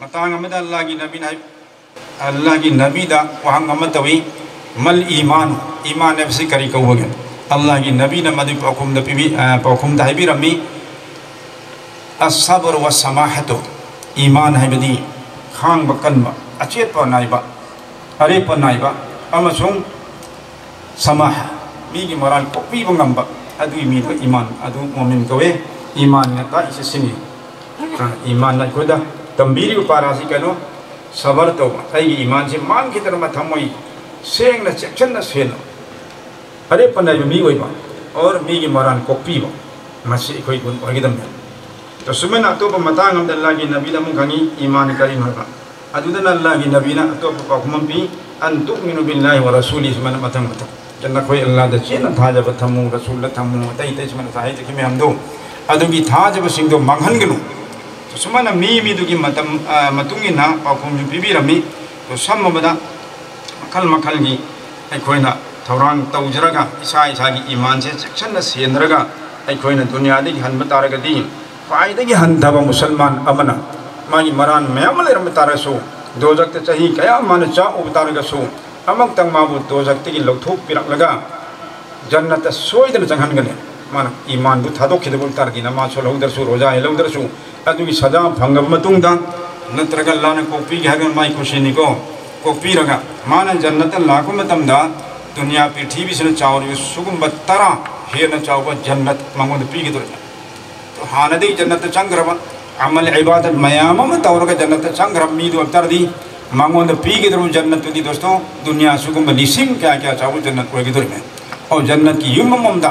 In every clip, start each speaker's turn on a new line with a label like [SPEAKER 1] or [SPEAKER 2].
[SPEAKER 1] matang amada Allah gi nabi na Allah gi nabi da wahang amatawi mal iman iman ne si kari kau bagen Allah nabi na madu pakum da pibi pakum da hibi rami as-sabr wa samahatu iman hai badi khang bakan ba achet pa nai ba are pa nai ba amasung samah mi gi moral ko bangam ba adu mi iman. Adu mu'min kawe iman na ta isi sini iman na tambiri iman se mang ki tar ma thamoi seng na chechen na sen are pa nai mi oi ba और मी की मरान को पी pa matang am dalla gi nabi da mun kangi iman karim ha adu da Allah gi nabi na to pa kuma bi an tu'minu billahi wa rasulihi sumena matang matang janna koi Allah da chena tha ja thamu rasul la thamu tai tai sumena sa hai koi na thawrang tawjraga isa isa gi iman se section na senraga ai koi na dunya de han bataraga di ख्वाइदगी हंधब मुसलमान मरान ma'am लेरम तारसु दोजक ते चही कया मान चा उबतारगसु अमक तंग माबु दोजक ते लौथोक पिरकलगा जन्नत सोइदन जंगनगने मान, ईमान बु थादोक खिदबुल तारगी नमा सोलौदरसु रोजा हेलौदरसु अदुगी सजा भंगब मतुंगदा नत्रगा लान कोपी गे हगन माई खुशिनी को कोपीरगा मान जन्नत लाको मतमदा दुनिया पृथ्वी से चावरी सुगुम तरा। हेन चाव जन्नत मंगोद पीगिदोर हानदी जन्नत चंग्रबन अमल इबादत मयाम तौरग जन्नत चंग्रब मीदु अबतरदी मांगोंद पीगिदरु जन्नत दी दोस्तों। दुनिया सुगुम लिसिंग क्या क्या चावल जन्नत ओगिदुर में और जन्नत की yum ममदा।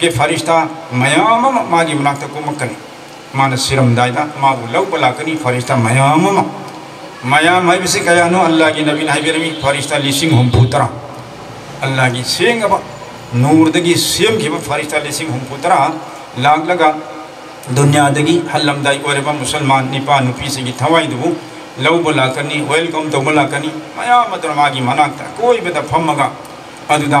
[SPEAKER 1] malaikatu ke farishta mayam ama magi manakta kumakkani mana siramdaida mabu lawba lakani farishta mayam ama mayam haibisi kayano allah gi nabi haibirami farishta lising humputara allah gi sengaba नूरदगी सेम की फरिश्ता लिसिंग हुमपुतरा लाग दुनियादगी हल्लमदाई ओरेबा मुसलमान निपा नुपी सिगी थवाइदुबु लौब लाकनी वेलकम तौब लाकनी मयाम मागी मनाक्ता कोई बदा फम्मगा अदुदा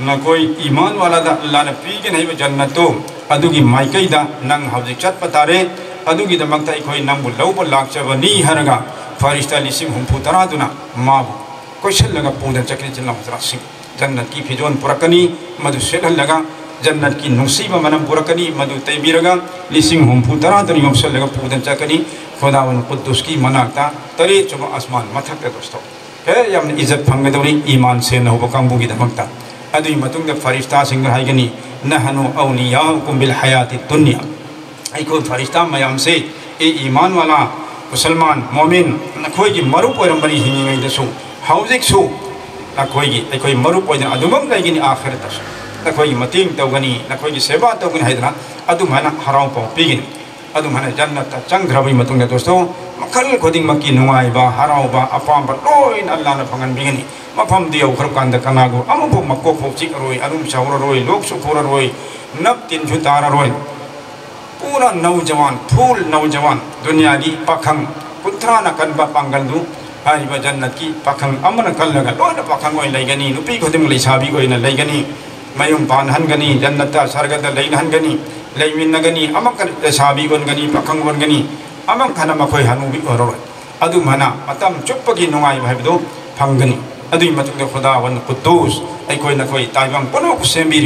[SPEAKER 1] नकोई ईमान वाला अल्लाह ने पीगे नहीं जन्नतो अदुगी माइकैदा नंग हौजिक चटप तारे अदुगी दमकता इखोई नंगबु लौब लाक्चबनी हरगा। फरिश्ता लिसिंग हुंफु तरादुना माबु क्वेश्चन लगा पूदन चक्री चिल्ला हजरा सिंह जन्नत की फिजोन पुरकनी, मधु सेलहलगा जन्नत की नुसीब मनम पुरकनी, मधु तैबीरगा लिसिंग हुंफु तरा तरी यमसलगा पूदन चकनी। खुदावन कुद्दुस की मनाकता तरे चुम आसमान मथक दोस्तों। हे यम इज़्ज़त फंगदौरी ईमान से नहुब कांबुगी दमकता अदुई मतुंग फरिश्ता सिंह हाइगनी नहनु औलिया कुंबिल हयात दुनिया अखो फरिश्ता मैम से ए ईमान वाला मुसलमान मोमिन नखोई मरुप ओरमबनी हिंगिंगैदसु हौजिकसु नखोई अखोई मरुप ओइन अदुबम लैगिनी तौगनी नखोई सेवा तौगनी हाइदना अदुम अदुमने जन्नत चंग्रवी मतुंग दोस्तों मखल खोदिंग मकी नुआइबा हराउबा अपाम पर लोइन अल्लाह ने फंगन बिगनी। मफम दियो खरकांद कनागो अमुबो मक्को फोचिक रोई अरुम शावर रोई, लोक सुखोर रोई, नब तिन जुतारा रोई। पूरा नौजवान, फूल नौजवान, दुनिया की पखंग। पुत्रा न कनबा पांगलदू हाइबा जन्नत की पखंग। अमन कल लगा लोइन पखंग ओइ लैगनी, नुपी खोदिंग लिसाबी ओइन लैगनी। mayum ban han gani jannata sargata lain han gani laimin gani amang kan eh, sabi gon gani pakang gon gani amang kana makoi hanu bi oror adu mana matam chupagi nungai bhai do phang gani adui matung de khuda wan qutus ai koi na koi tai bang pono ku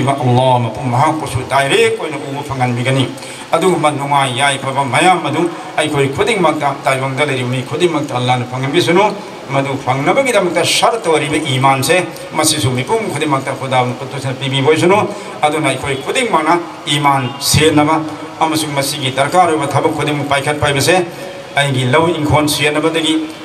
[SPEAKER 1] ba allah ma pum ha ku su tai re koi na umu phangan mi gani adu man nunga yai pa ba maya madu ai koi khuding ma ta tai bang dale ri mi khuding ma ta allah na phangam bi sunu madu phang na ba gi dam ta shart wari be iman se masi su mi pum ma ta khuda wan na pi bi adu nai koi khuding ma na iman se na ba amasung masi gi darkar ba thabak khuding mu pai khat pai be se ai gi lau in khon na ba de gi